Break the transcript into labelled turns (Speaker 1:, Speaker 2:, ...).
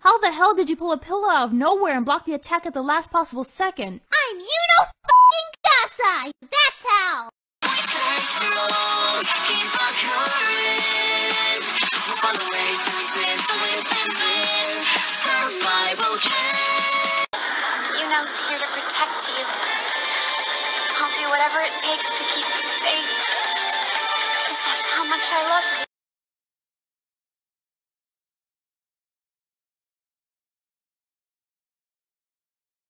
Speaker 1: How the hell did you pull a pillow out of nowhere and block the attack at the last possible second?
Speaker 2: I'm Yuno fucking Gasai! That's how!
Speaker 3: Yuno's here to protect you. I'll do whatever it takes to keep you safe. Because that's how much I love you.